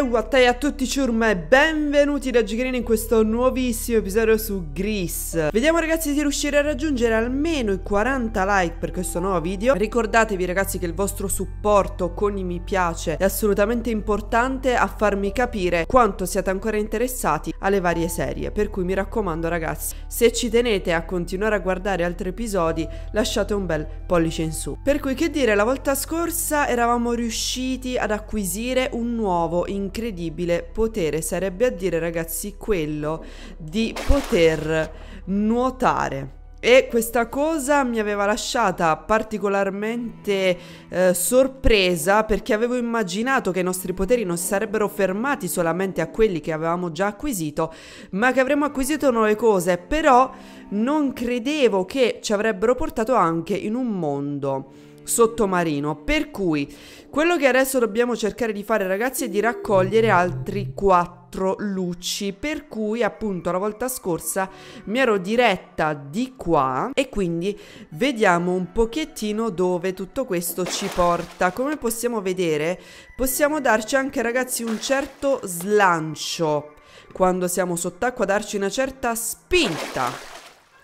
Wattai a tutti ciurma e benvenuti da Gigrini in questo nuovissimo episodio su Gris Vediamo ragazzi di riuscire a raggiungere almeno i 40 like per questo nuovo video. Ricordatevi ragazzi che il vostro supporto con i mi piace è assolutamente importante a farmi capire quanto siate ancora interessati alle varie serie. Per cui mi raccomando ragazzi, se ci tenete a continuare a guardare altri episodi lasciate un bel pollice in su. Per cui che dire, la volta scorsa eravamo riusciti ad acquisire un nuovo incredibile potere, sarebbe a dire ragazzi quello di poter nuotare. E questa cosa mi aveva lasciata particolarmente eh, sorpresa perché avevo immaginato che i nostri poteri non sarebbero fermati solamente a quelli che avevamo già acquisito, ma che avremmo acquisito nuove cose, però non credevo che ci avrebbero portato anche in un mondo sottomarino. Per cui quello che adesso dobbiamo cercare di fare ragazzi è di raccogliere altri quattro luci. Per cui appunto la volta scorsa mi ero diretta di qua e quindi vediamo un pochettino dove tutto questo ci porta. Come possiamo vedere possiamo darci anche ragazzi un certo slancio quando siamo sott'acqua darci una certa spinta.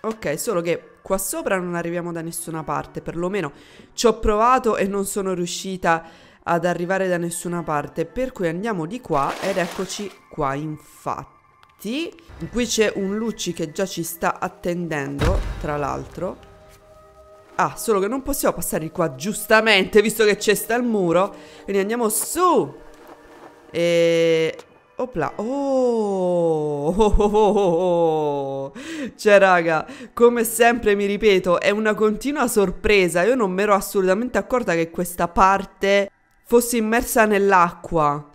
Ok, solo che Qua sopra non arriviamo da nessuna parte, perlomeno ci ho provato e non sono riuscita ad arrivare da nessuna parte, per cui andiamo di qua ed eccoci qua, infatti. Qui c'è un Lucci che già ci sta attendendo, tra l'altro. Ah, solo che non possiamo passare di qua, giustamente, visto che c'è sta il muro. Quindi andiamo su. E... Opla. Oh, oh, oh, Cioè, raga, come sempre mi ripeto, è una continua sorpresa. Io non mi ero assolutamente accorta che questa parte fosse immersa nell'acqua.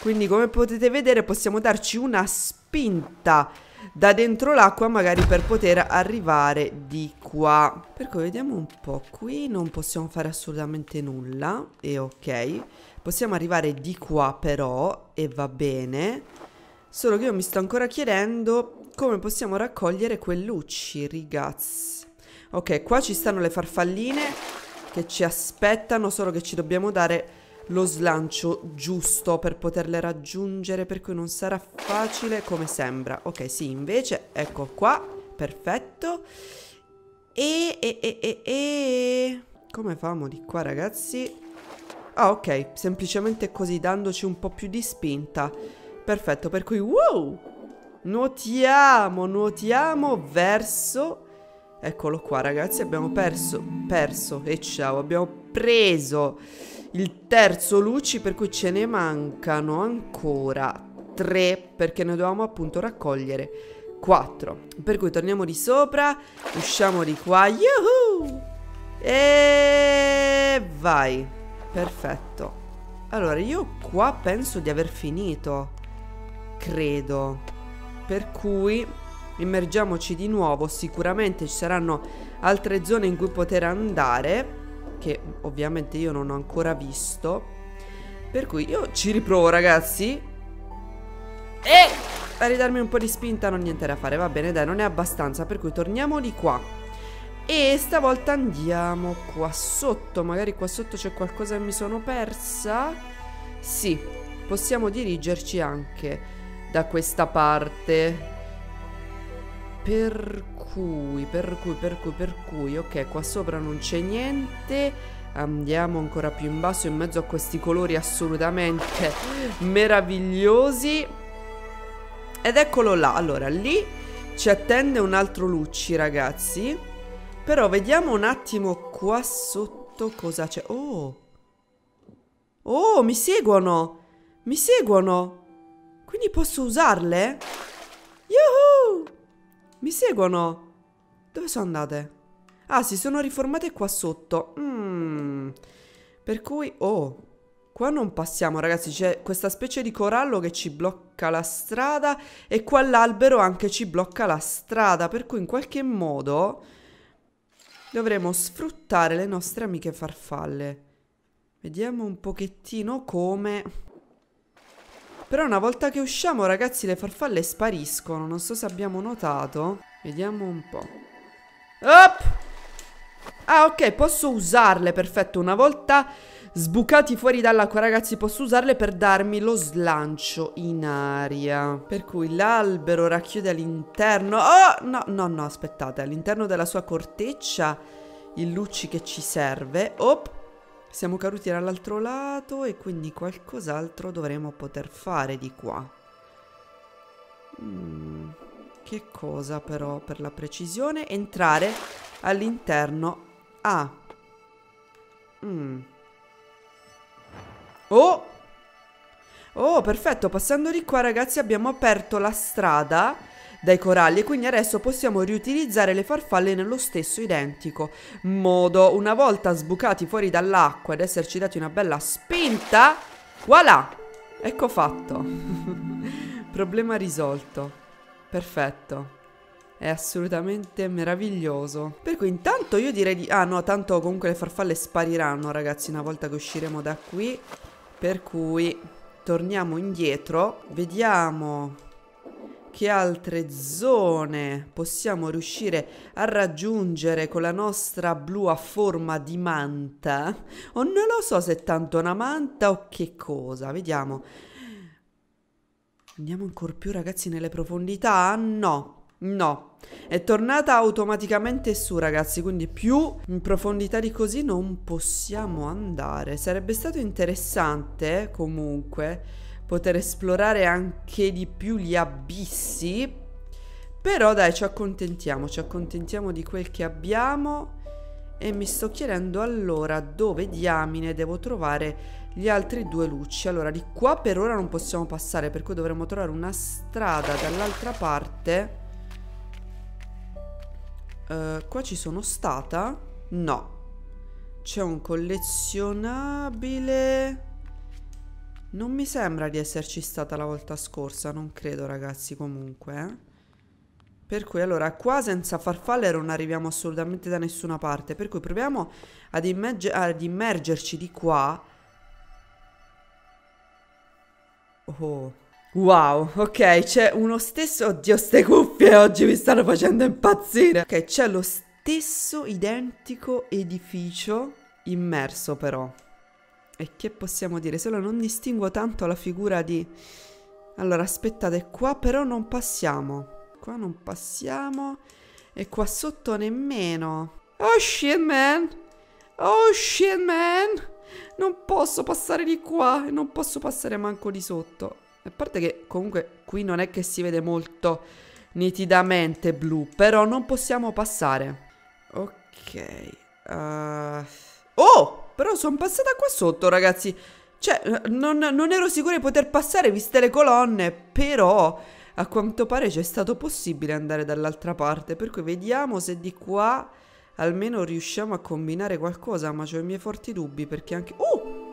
Quindi, come potete vedere, possiamo darci una spinta da dentro l'acqua magari per poter arrivare di qua. Per cui vediamo un po'. Qui non possiamo fare assolutamente nulla. E ok. Possiamo arrivare di qua però e va bene. Solo che io mi sto ancora chiedendo come possiamo raccogliere quellucci, ragazzi. Ok, qua ci stanno le farfalline che ci aspettano, solo che ci dobbiamo dare lo slancio giusto per poterle raggiungere, per cui non sarà facile come sembra. Ok, sì, invece, ecco qua, perfetto. E, e, e, e, e... Come famo di qua, ragazzi? Ah, ok, semplicemente così, dandoci un po' più di spinta. Perfetto, per cui, wow! Nuotiamo, nuotiamo verso... Eccolo qua, ragazzi, abbiamo perso, perso, e ciao, abbiamo preso il terzo luci, per cui ce ne mancano ancora tre, perché ne dovevamo appunto raccogliere quattro. Per cui torniamo di sopra, usciamo di qua, yuhu! E vai! Perfetto. Allora, io qua penso di aver finito. Credo. Per cui immergiamoci di nuovo. Sicuramente ci saranno altre zone in cui poter andare. Che ovviamente io non ho ancora visto. Per cui io ci riprovo, ragazzi. E a ridarmi un po' di spinta non niente da fare. Va bene, dai, non è abbastanza. Per cui torniamo di qua. E stavolta andiamo qua sotto Magari qua sotto c'è qualcosa che mi sono persa? Sì, possiamo dirigerci anche da questa parte. Per cui, per cui, per cui, per cui Ok, qua sopra non c'è niente. Andiamo ancora più in basso in mezzo a questi colori assolutamente meravigliosi. Ed eccolo là. Allora, lì ci attende un altro Lucci, ragazzi però vediamo un attimo qua sotto cosa c'è. Oh! Oh, mi seguono! Mi seguono! Quindi posso usarle? Yuhu! Mi seguono! Dove sono andate? Ah, si sono riformate qua sotto. Mm. Per cui... Oh! Qua non passiamo, ragazzi. C'è questa specie di corallo che ci blocca la strada e qua l'albero anche ci blocca la strada. Per cui in qualche modo dovremo sfruttare le nostre amiche farfalle. Vediamo un pochettino come... Però una volta che usciamo, ragazzi, le farfalle spariscono. Non so se abbiamo notato. Vediamo un po'. Op! Ah, ok, posso usarle, perfetto. Una volta sbucati fuori dall'acqua, ragazzi, posso usarle per darmi lo slancio in aria. Per cui l'albero racchiude all'interno... Oh, no, no, no, aspettate. All'interno della sua corteccia il lucci che ci serve. Op, siamo caduti dall'altro lato e quindi qualcos'altro dovremo poter fare di qua. Mm, che cosa però per la precisione? Entrare all'interno. Ah. Mm. Oh! Oh, perfetto, passando di qua ragazzi abbiamo aperto la strada dai coralli quindi adesso possiamo riutilizzare le farfalle nello stesso identico modo. Una volta sbucati fuori dall'acqua ed esserci dati una bella spinta, voilà! Ecco fatto. Problema risolto. Perfetto. È assolutamente meraviglioso. Per cui intanto io direi di... Ah no, tanto comunque le farfalle spariranno ragazzi una volta che usciremo da qui. Per cui torniamo indietro. Vediamo che altre zone possiamo riuscire a raggiungere con la nostra blu a forma di manta. O non lo so se è tanto una manta o che cosa. Vediamo. Andiamo ancora più ragazzi nelle profondità? No. No, è tornata automaticamente su ragazzi, quindi più in profondità di così non possiamo andare. Sarebbe stato interessante comunque poter esplorare anche di più gli abissi, però dai ci accontentiamo, ci accontentiamo di quel che abbiamo e mi sto chiedendo allora dove diamine devo trovare gli altri due luci. Allora di qua per ora non possiamo passare per cui dovremo trovare una strada dall'altra parte Uh, qua ci sono stata? No. C'è un collezionabile. Non mi sembra di esserci stata la volta scorsa, non credo ragazzi comunque. Eh. Per cui allora qua senza farfalle non arriviamo assolutamente da nessuna parte. Per cui proviamo ad, ad immergerci di qua. Oh. Wow, ok, c'è uno stesso... Oddio, ste cuffie oggi mi stanno facendo impazzire. Ok, c'è lo stesso identico edificio immerso però. E che possiamo dire? Solo non distingo tanto la figura di... Allora, aspettate, qua però non passiamo. Qua non passiamo. E qua sotto nemmeno. Oh shit, man! Oh shit, man! Non posso passare di qua e non posso passare manco di sotto. A parte che comunque qui non è che si vede molto nitidamente blu, però non possiamo passare. Ok. Uh... Oh! Però sono passata qua sotto, ragazzi. Cioè, non, non ero sicura di poter passare viste le colonne, però a quanto pare c'è stato possibile andare dall'altra parte. Per cui vediamo se di qua almeno riusciamo a combinare qualcosa, ma ho i miei forti dubbi perché anche... Oh!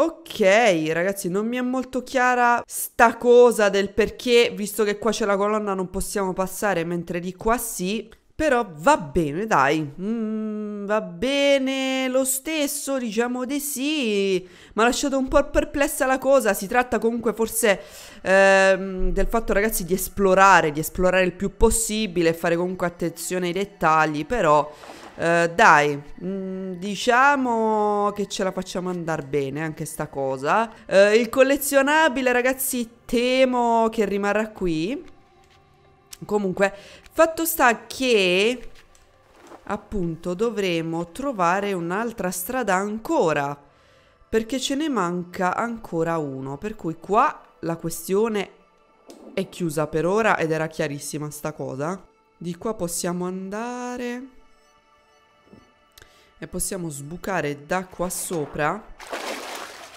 Ok, ragazzi, non mi è molto chiara sta cosa del perché, visto che qua c'è la colonna, non possiamo passare, mentre di qua sì. Però va bene, dai. Mm, va bene lo stesso, diciamo di sì. Mi ha lasciato un po' perplessa la cosa. Si tratta comunque forse ehm, del fatto, ragazzi, di esplorare, di esplorare il più possibile, fare comunque attenzione ai dettagli, però... Uh, dai, mh, mm, diciamo che ce la facciamo andare bene anche sta cosa. Uh, il collezionabile, ragazzi, temo che rimarrà qui. Comunque, fatto sta che appunto dovremo trovare un'altra strada ancora. Perché ce ne manca ancora uno. Per cui qua la questione è chiusa per ora ed era chiarissima sta cosa. Di qua possiamo andare e possiamo sbucare da qua sopra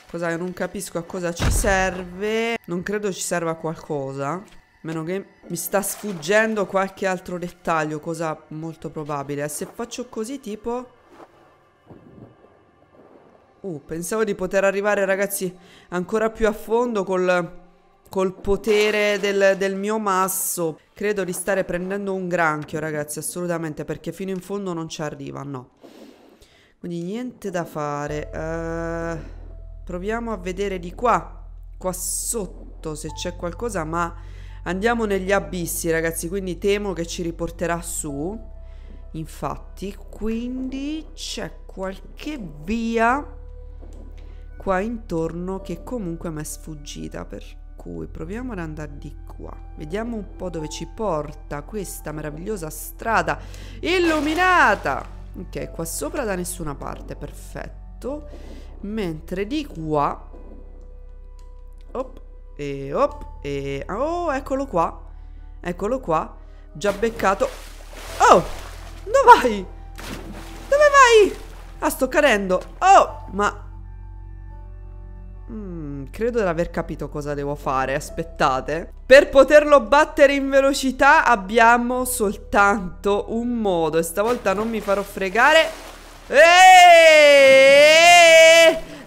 cosa che non capisco a cosa ci serve non credo ci serva qualcosa meno che mi sta sfuggendo qualche altro dettaglio cosa molto probabile se faccio così tipo Uh, pensavo di poter arrivare ragazzi ancora più a fondo col, col potere del, del, mio masso. Credo di stare prendendo un granchio ragazzi, assolutamente, perché fino in fondo non ci arriva, no. Quindi niente da fare. Uh, proviamo a vedere di qua. Qua sotto se c'è qualcosa, ma andiamo negli abissi, ragazzi. Quindi temo che ci riporterà su. Infatti, quindi c'è qualche via qua intorno che comunque mi è sfuggita per cui proviamo ad andare di qua vediamo un po' dove ci porta questa meravigliosa strada illuminata ok qua sopra da nessuna parte perfetto. Mentre di qua op e op e oh eccolo qua eccolo qua. Già beccato. Oh dove vai? Dove vai? Ah sto cadendo. Oh ma credo di aver capito cosa devo fare, aspettate. Per poterlo battere in velocità abbiamo soltanto un modo e stavolta non mi farò fregare. Eeeh!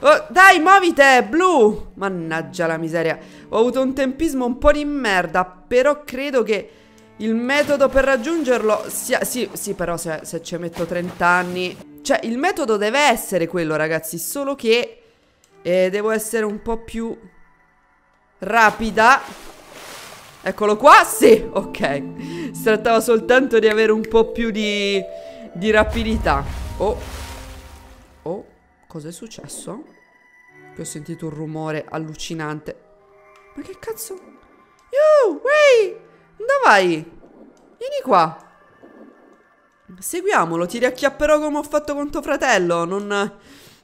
Oh, dai, muovite, blu! Mannaggia la miseria. Ho avuto un tempismo un po' di merda, però credo che il metodo per raggiungerlo sia... Sì, sì, però se, se ci metto 30 anni... Cioè, il metodo deve essere quello, ragazzi, solo che... E devo essere un po' più rapida. Eccolo qua, sì, ok. Si trattava soltanto di avere un po' più di, di rapidità. Oh, oh, cos'è successo? Che ho sentito un rumore allucinante. Ma che cazzo? Yo, wey, dove vai? Vieni qua. Seguiamolo, ti riacchiapperò come ho fatto con tuo fratello. Non...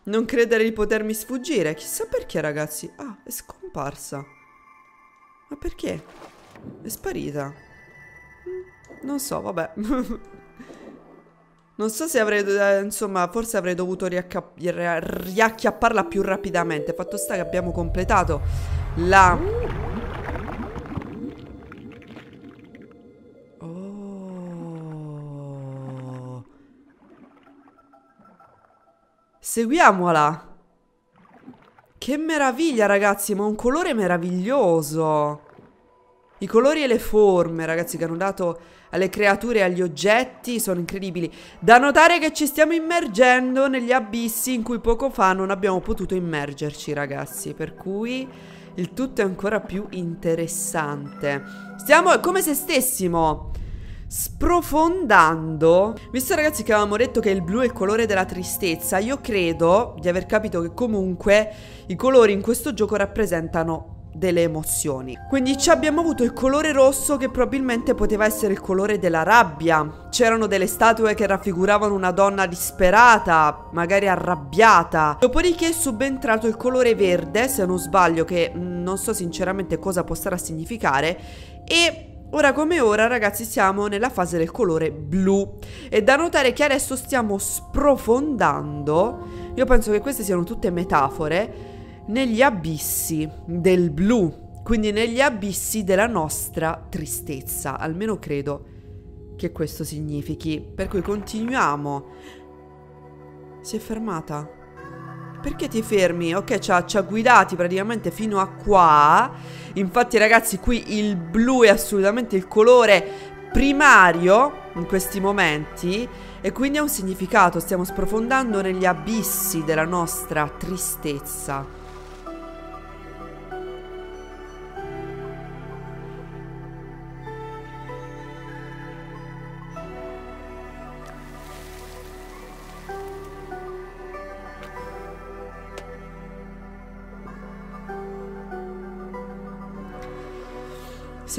Non credere di potermi sfuggire. Chissà perché, ragazzi. Ah, è scomparsa. Ma perché? È sparita. Mm, non so, vabbè. non so se avrei... Eh, insomma, forse avrei dovuto riacchiapparla più rapidamente. Fatto sta che abbiamo completato la Seguiamola. Che meraviglia, ragazzi, ma un colore meraviglioso. I colori e le forme, ragazzi, che hanno dato alle creature e agli oggetti sono incredibili. Da notare che ci stiamo immergendo negli abissi in cui poco fa non abbiamo potuto immergerci, ragazzi. Per cui il tutto è ancora più interessante. Stiamo come se stessimo Sprofondando, visto ragazzi che avevamo detto che il blu è il colore della tristezza, io credo di aver capito che comunque i colori in questo gioco rappresentano delle emozioni. Quindi ci abbiamo avuto il colore rosso che probabilmente poteva essere il colore della rabbia. C'erano delle statue che raffiguravano una donna disperata, magari arrabbiata. Dopodiché è subentrato il colore verde, se non sbaglio, che non so sinceramente cosa possa significare. E Ora come ora ragazzi siamo nella fase del colore blu. È da notare che adesso stiamo sprofondando Io penso che queste siano tutte metafore Negli abissi del blu Quindi negli abissi della nostra tristezza Almeno credo che questo significhi. Per cui continuiamo. Si è fermata Perché ti fermi? Ok ci ha, ci ha guidati praticamente fino a qua Infatti ragazzi qui il blu è assolutamente il colore primario in questi momenti e quindi ha un significato, stiamo sprofondando negli abissi della nostra tristezza.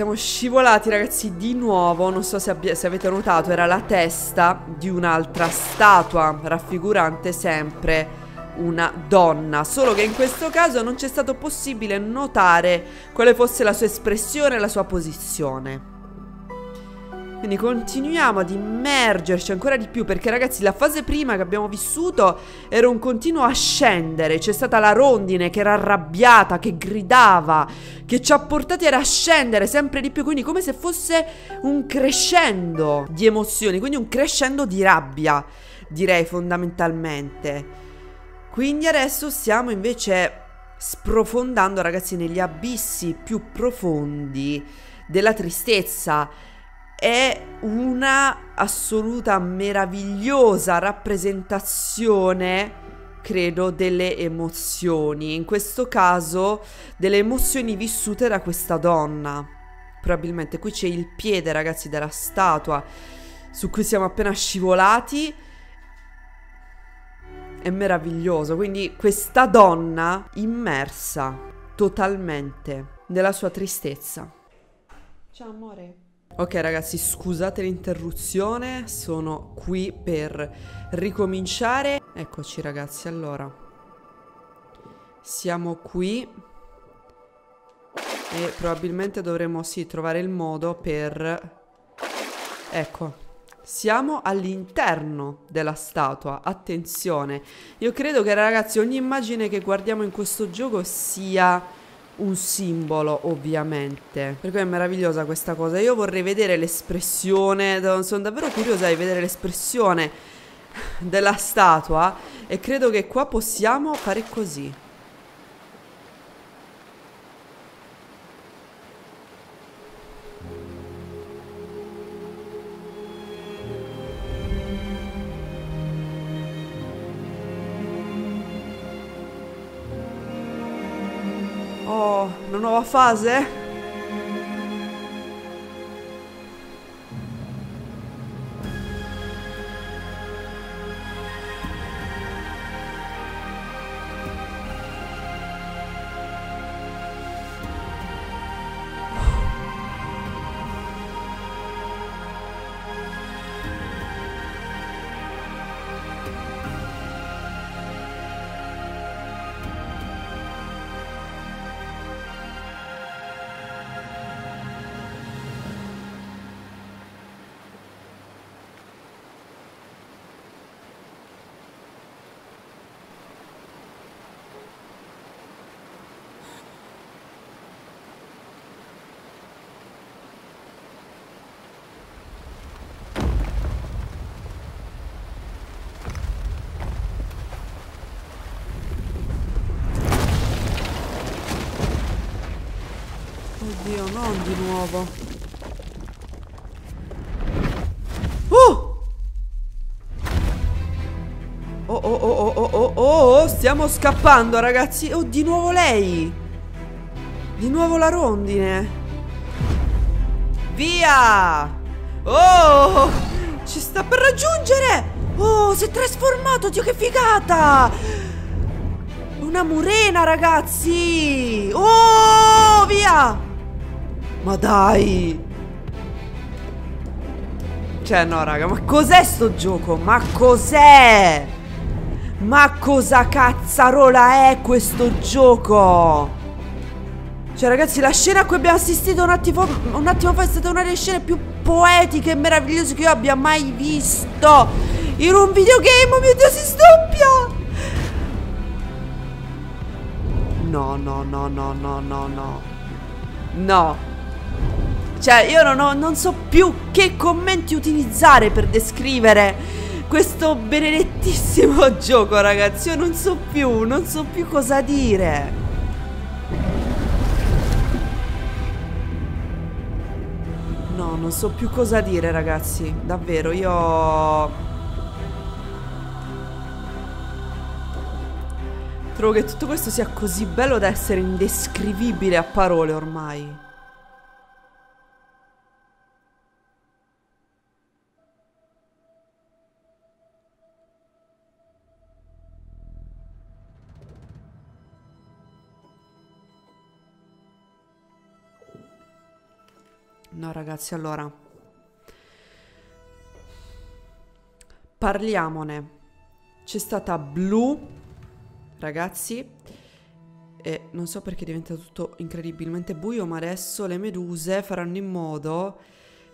Siamo scivolati ragazzi di nuovo, non so se, se, avete notato, era la testa di un'altra statua raffigurante sempre una donna. Solo che in questo caso non c'è stato possibile notare quale fosse la sua espressione e la sua posizione quindi continuiamo ad immergerci ancora di più perché ragazzi la fase prima che abbiamo vissuto era un continuo ascendere, c'è stata la rondine che era arrabbiata, che gridava, che ci ha portati ad ascendere sempre di più, quindi come se fosse un crescendo di emozioni, quindi un crescendo di rabbia, direi fondamentalmente. Quindi adesso stiamo invece sprofondando ragazzi negli abissi più profondi della tristezza è una assoluta meravigliosa rappresentazione credo delle emozioni in questo caso delle emozioni vissute da questa donna probabilmente qui c'è il piede ragazzi della statua su cui siamo appena scivolati è meraviglioso. Quindi questa donna immersa totalmente nella sua tristezza. Ciao amore. Ok ragazzi, scusate l'interruzione, sono qui per ricominciare. Eccoci ragazzi, allora. Siamo qui e probabilmente dovremo sì trovare il modo per... Ecco, siamo all'interno della statua, attenzione. Io credo che ragazzi ogni immagine che guardiamo in questo gioco sia un simbolo ovviamente. Per cui è meravigliosa questa cosa. Io vorrei vedere l'espressione Sono davvero curiosa di vedere l'espressione Della statua E credo che qua possiamo fare così Oh, una Oddio, non di nuovo. Oh! Oh, oh, oh, oh, oh, oh, oh, stiamo scappando, ragazzi. Oh, di nuovo lei. Di nuovo la rondine. Via! Oh! Ci sta per raggiungere! Oh, si è trasformato, Dio che figata! Una murena, ragazzi! Oh, via! Ma dai! Cioè, no, raga, ma cos'è sto gioco? Ma cos'è? Ma cosa cazzarola è questo gioco? Cioè, ragazzi, la scena a cui abbiamo assistito un attimo, un attimo fa è stata una delle scene più poetiche e meravigliose che io abbia mai visto in un videogame. Oh mio Dio, si stoppia! No, no, no, no, no, no, no. No. Cioè, io non, ho, non so più che commenti utilizzare per descrivere questo benedettissimo gioco, ragazzi. Io non so più, non so più cosa dire. No, non so più cosa dire, ragazzi. Davvero, io... Trovo che tutto questo sia così bello da essere indescrivibile a parole ormai. No ragazzi, allora. Parliamone. C'è stata blu, ragazzi. E non so perché diventa tutto incredibilmente buio, ma adesso le meduse faranno in modo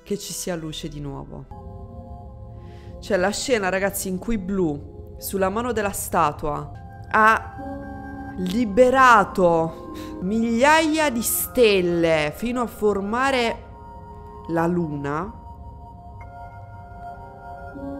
che ci sia luce di nuovo. C'è la scena, ragazzi, in cui blu, sulla mano della statua, ha liberato migliaia di stelle fino a formare la luna,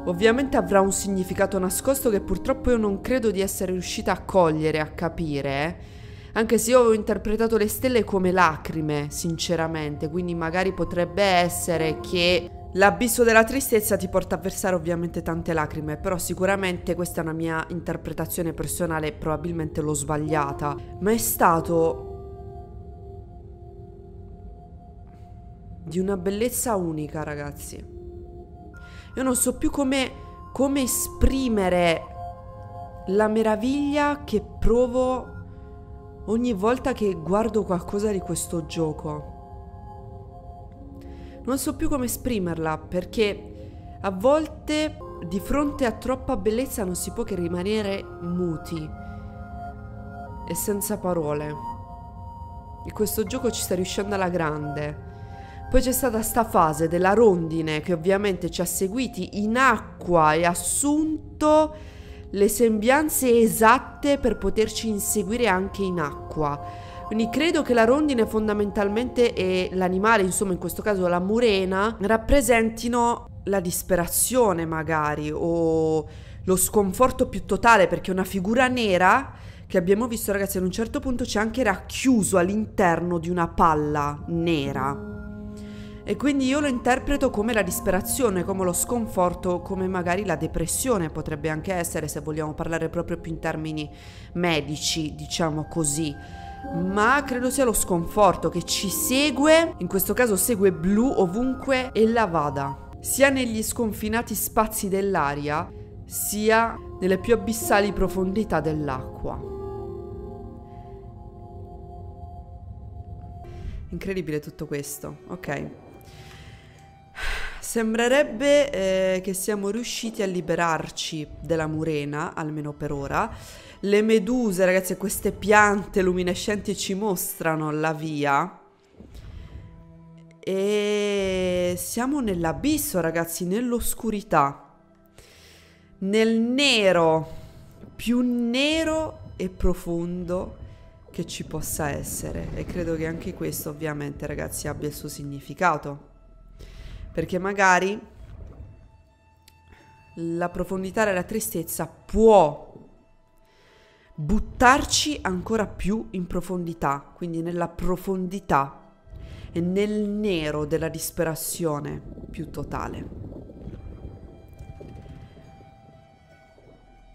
ovviamente avrà un significato nascosto che purtroppo io non credo di essere riuscita a cogliere, a capire. Anche se io avevo interpretato le stelle come lacrime, sinceramente, quindi magari potrebbe essere che L'abisso della tristezza ti porta a versare ovviamente tante lacrime, però sicuramente questa è una mia interpretazione personale, probabilmente l'ho sbagliata, ma è stato di una bellezza unica, ragazzi. Io non so più come, come esprimere la meraviglia che provo ogni volta che guardo qualcosa di questo gioco. Non so più come esprimerla perché a volte di fronte a troppa bellezza non si può che rimanere muti e senza parole. E questo gioco ci sta riuscendo alla grande. Poi c'è stata sta fase della rondine che ovviamente ci ha seguiti in acqua e assunto le sembianze esatte per poterci inseguire anche in acqua. Quindi credo che la rondine fondamentalmente e l'animale, insomma in questo caso la murena, rappresentino la disperazione magari o lo sconforto più totale perché una figura nera che abbiamo visto ragazzi ad un certo punto c'è anche racchiuso all'interno di una palla nera. E quindi io lo interpreto come la disperazione, come lo sconforto, come magari la depressione potrebbe anche essere, se vogliamo parlare proprio più in termini medici, diciamo così. Ma credo sia lo sconforto che ci segue, in questo caso segue blu ovunque ella vada, sia negli sconfinati spazi dell'aria, sia nelle più abissali profondità dell'acqua. Incredibile tutto questo, ok. Sembrerebbe eh, che siamo riusciti a liberarci della murena, almeno per ora. Le meduse, ragazzi, queste piante luminescenti ci mostrano la via. E siamo nell'abisso, ragazzi, nell'oscurità. Nel nero, più nero e profondo che ci possa essere. E credo che anche questo, ovviamente, ragazzi, abbia il suo significato perché magari la profondità della tristezza può buttarci ancora più in profondità, quindi nella profondità e nel nero della disperazione più totale.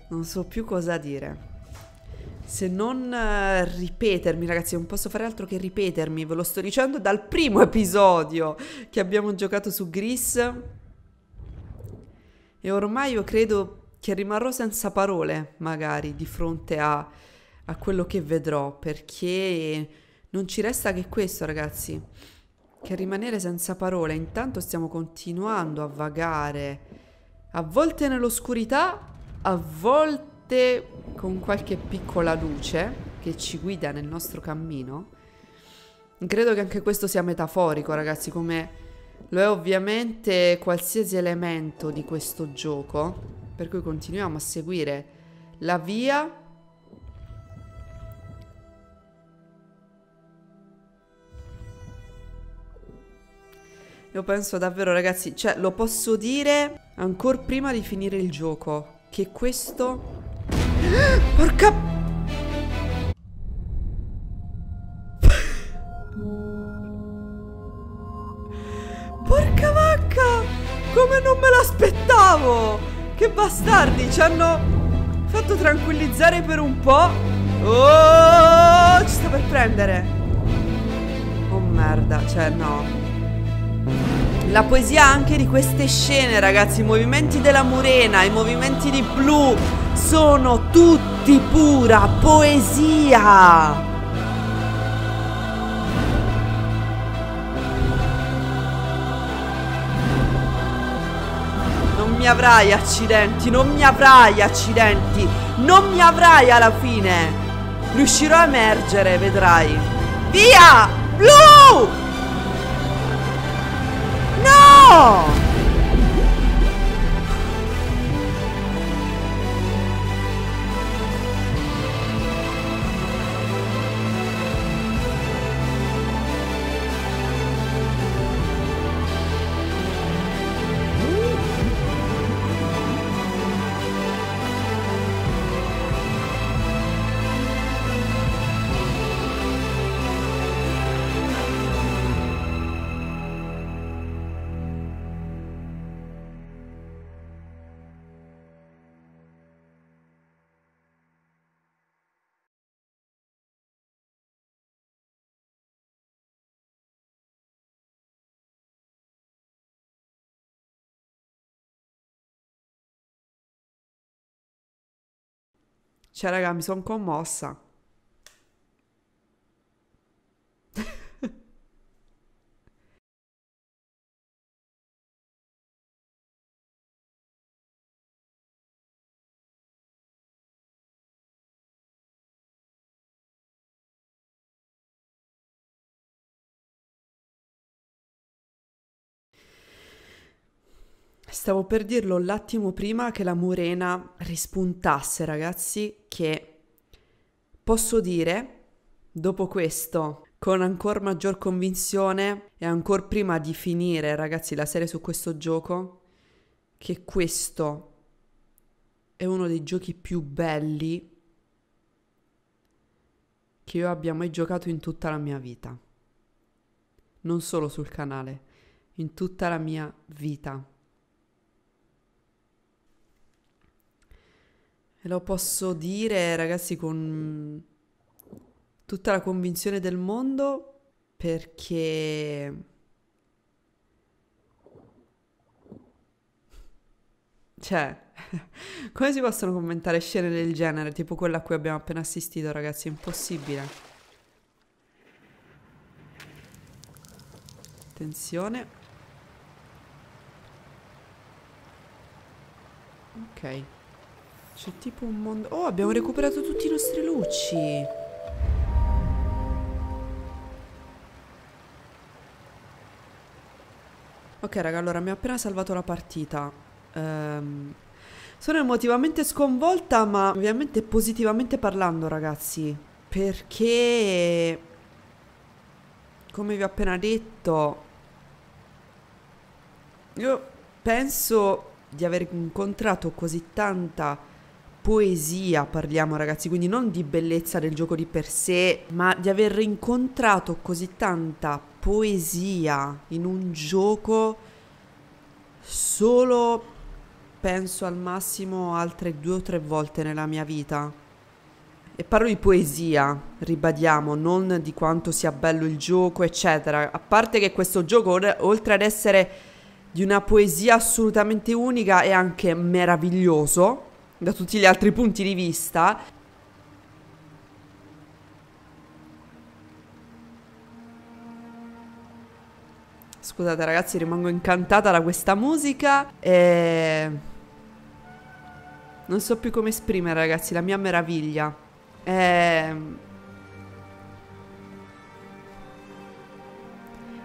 Non so più cosa dire se non uh, ripetermi, ragazzi, non posso fare altro che ripetermi, ve lo sto dicendo dal primo episodio che abbiamo giocato su Gris. E ormai io credo che rimarrò senza parole, magari, di fronte a, a quello che vedrò, perché non ci resta che questo, ragazzi, che rimanere senza parole. Intanto stiamo continuando a vagare, a volte nell'oscurità, a volte parte con qualche piccola luce che ci guida nel nostro cammino. Credo che anche questo sia metaforico, ragazzi, come lo è ovviamente qualsiasi elemento di questo gioco, per cui continuiamo a seguire la via Io penso davvero, ragazzi, cioè lo posso dire ancora prima di finire il gioco, che questo Porca... Porca vacca! Come non me l'aspettavo! Che bastardi! Ci hanno fatto tranquillizzare per un po'. Oh! Ci sta per prendere. Oh merda, cioè no. La poesia anche di queste scene, ragazzi, i movimenti della murena, i movimenti di blu, sono tutti pura poesia. Non mi avrai accidenti, non mi avrai accidenti, non mi avrai alla fine. Riuscirò a emergere, vedrai. Via! Blu! No! Cioè, raga, mi sono commossa. Stavo per dirlo l'attimo prima che la Murena rispuntasse, ragazzi, che posso dire, dopo questo, con ancora maggior convinzione e ancora prima di finire, ragazzi, la serie su questo gioco, che questo è uno dei giochi più belli che io abbia mai giocato in tutta la mia vita. Non solo sul canale, in tutta la mia vita. E lo posso dire, ragazzi, con tutta la convinzione del mondo perché... Cioè, come si possono commentare scene del genere, tipo quella a cui abbiamo appena assistito, ragazzi? È impossibile. Attenzione. Ok. C'è tipo un mondo... Oh, abbiamo recuperato tutti i nostri luci. Ok, raga, allora mi ha appena salvato la partita. Um, sono emotivamente sconvolta, ma ovviamente positivamente parlando, ragazzi. Perché... Come vi ho appena detto... Io penso di aver incontrato così tanta poesia parliamo ragazzi, quindi non di bellezza del gioco di per sé, ma di aver incontrato così tanta poesia in un gioco solo penso al massimo altre due o tre volte nella mia vita. E parlo di poesia, ribadiamo, non di quanto sia bello il gioco, eccetera. A parte che questo gioco, oltre ad essere di una poesia assolutamente unica, è anche meraviglioso da tutti gli altri punti di vista. Scusate ragazzi, rimango incantata da questa musica e... Non so più come esprimere ragazzi, la mia meraviglia. È...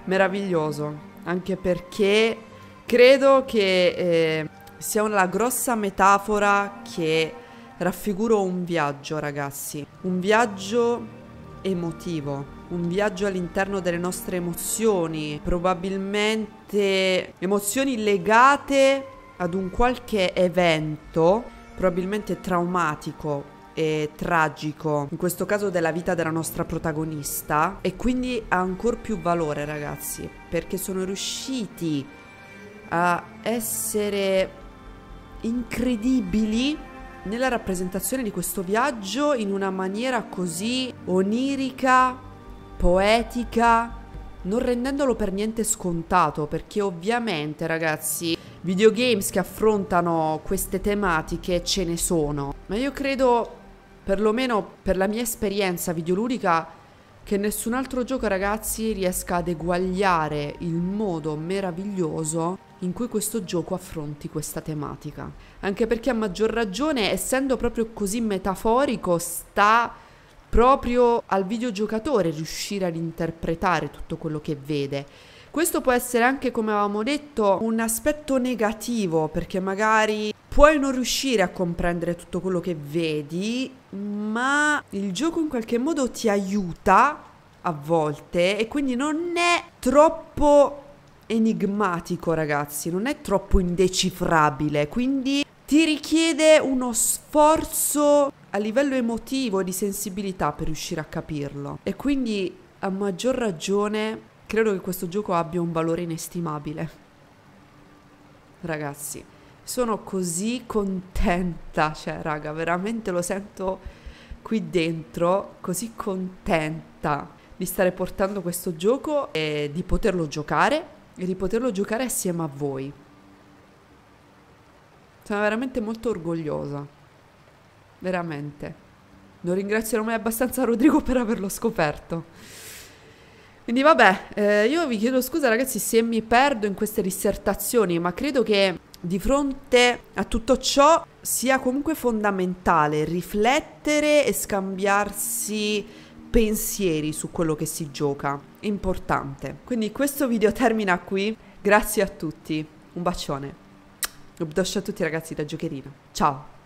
Meraviglioso, anche perché credo che... Eh sia una grossa metafora che raffigura un viaggio, ragazzi. Un viaggio emotivo, un viaggio all'interno delle nostre emozioni, probabilmente emozioni legate ad un qualche evento, probabilmente traumatico e tragico, in questo caso della vita della nostra protagonista, e quindi ha ancora più valore, ragazzi, perché sono riusciti a essere incredibili nella rappresentazione di questo viaggio in una maniera così onirica, poetica, non rendendolo per niente scontato, perché ovviamente ragazzi, videogames che affrontano queste tematiche ce ne sono, ma io credo, perlomeno per la mia esperienza videoludica, che nessun altro gioco ragazzi riesca ad eguagliare il modo meraviglioso in cui questo gioco affronti questa tematica. Anche perché a maggior ragione, essendo proprio così metaforico, sta proprio al videogiocatore riuscire ad interpretare tutto quello che vede. Questo può essere anche, come avevamo detto, un aspetto negativo, perché magari puoi non riuscire a comprendere tutto quello che vedi, ma il gioco in qualche modo ti aiuta a volte e quindi non è troppo enigmatico, ragazzi, non è troppo indecifrabile, quindi ti richiede uno sforzo a livello emotivo e di sensibilità per riuscire a capirlo. E quindi a maggior ragione credo che questo gioco abbia un valore inestimabile. Ragazzi, sono così contenta, cioè raga, veramente lo sento qui dentro, così contenta di stare portando questo gioco e di poterlo giocare e di poterlo giocare assieme a voi. Sono veramente molto orgogliosa. Veramente. Non ringrazierò mai abbastanza Rodrigo per averlo scoperto. Quindi vabbè, eh, io vi chiedo scusa ragazzi se mi perdo in queste dissertazioni, ma credo che di fronte a tutto ciò sia comunque fondamentale riflettere e scambiarsi pensieri su quello che si gioca. Importante. Quindi questo video termina qui. Grazie a tutti. Un bacione. Un bacio a tutti ragazzi da giocherino. Ciao.